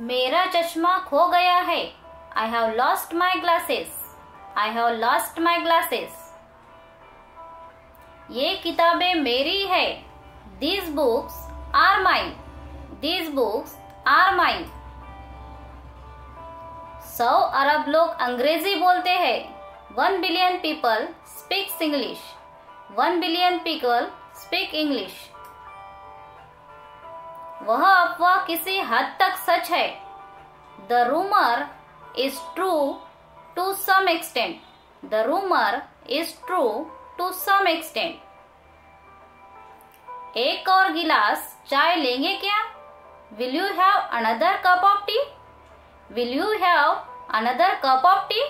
मेरा चश्मा खो गया है। I have lost my glasses I have lost my glasses ये किताबें मेरी है। These books are mine these books are mine सौ अरब लोग अंग्रेज़ी बोलते हैं। One billion people speaks English one billion people speak English वह अफवाह किसी हद तक सच है। The rumour is true to some extent the rumour is true to some extent एक और गिलास चाय लेंगे क्या? Will you have another cup of tea will you have another cup of tea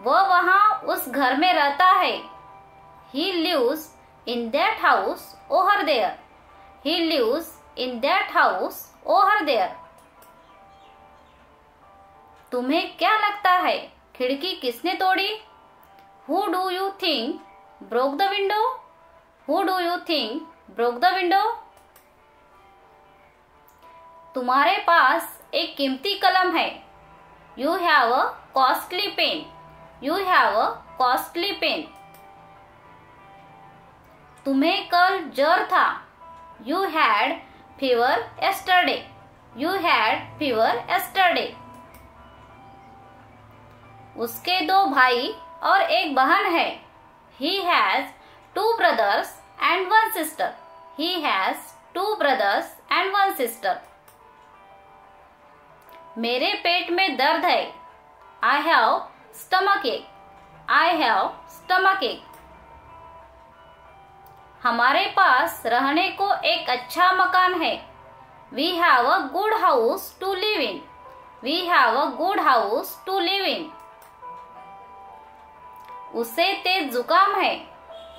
वह वहाँ उस घर में रहता है। He lives in that house over there He lives in that house over there. तुम्हें क्या लगता है? खिड़की किसने तोड़ी? Who do you think broke the window who do you think broke the window तुम्हारे पास एक कीमती कलम है। You have a costly pen you have a costly pen तुम्हें कल जर था। You had fever yesterday. You had fever yesterday. उसके दो भाई और एक बहन है He has two brothers and one sister. He has two brothers and one sister. मेरे पेट में दर्द है I have stomach ache. I have stomach ache. हमारे पास रहने को एक अच्छा मकान है। We have a good house to live in we have a good house to live in उसे तेज जुकाम है।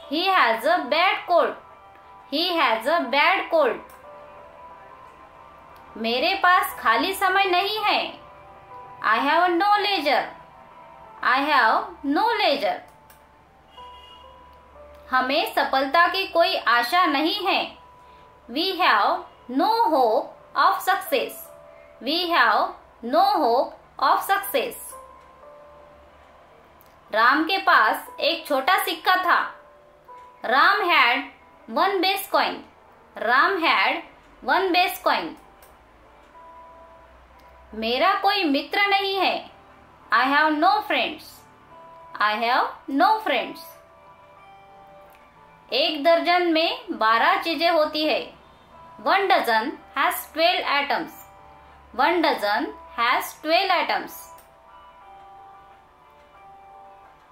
He has a bad cold he has a bad cold मेरे पास खाली समय नहीं है। I have no leisure I have no leisure हमें सफलता की कोई आशा नहीं है। We have no hope of success we have no hope of success Ram के पास एक छोटा सिक्का था। Ram had one base coin Ram had one base coin मेरा कोई मित्र नहीं है। I have no friends I have no friends एक दर्जन में बारह चीज़ें होती है। One dozen has twelve items one dozen has twelve items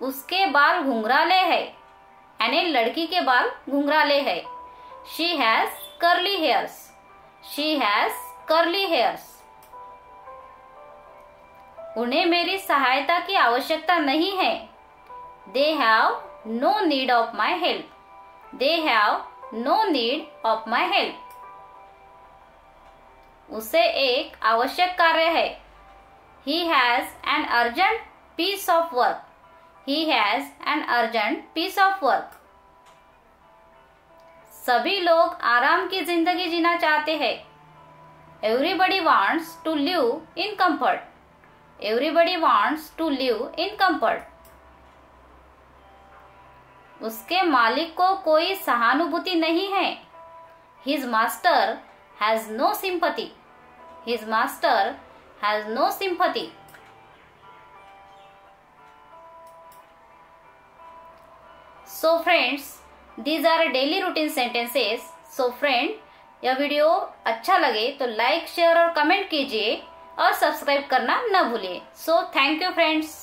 उसके बाल घुंघराले है। यानी लड़की के बाल घुंघराले है। She has curly hairs she has curly hairs उन्हें मेरी सहायता की आवश्यकता नहीं है। They have no need of my help they have no need of my help उसे एक आवश्यक कार्य है। He has an urgent piece of work he has an urgent piece of work सभी लोग आराम की ज़िंदगी जीना चाहते हैं। Everybody wants to live in comfort everybody wants to live in comfort उसके मालिक को कोई सहानुभूति नहीं है। His master has no sympathy his master has no sympathy so friends these are daily routine sentences so friend यह video अच्छा लगे तो लाइक शेयर और कमेंट कीजिए और सब्सक्राइब करना न भूलिए। So thank you friends